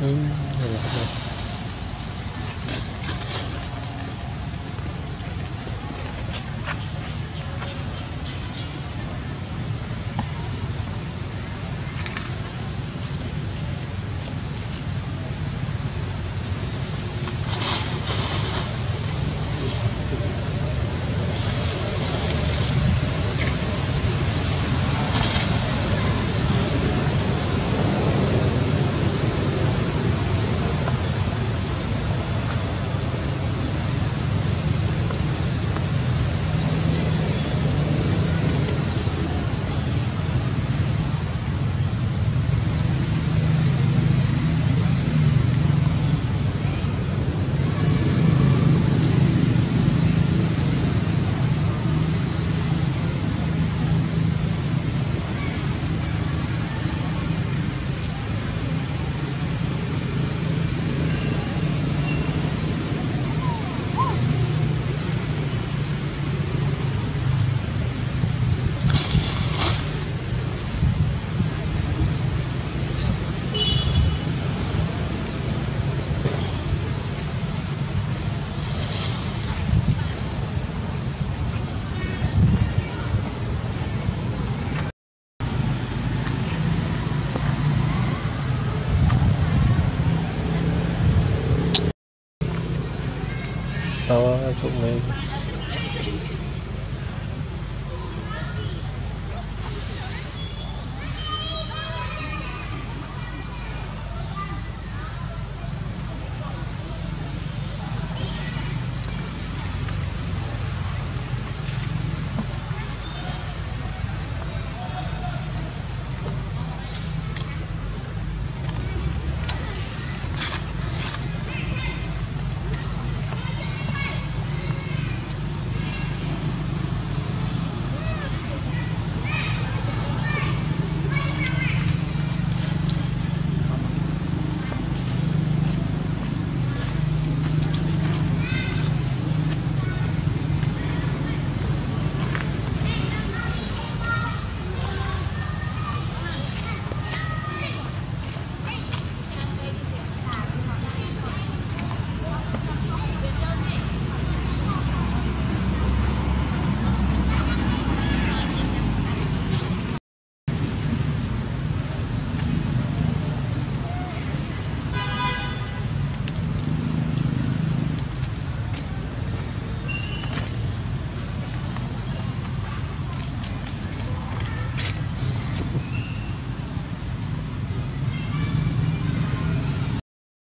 嗯那 to trụng lên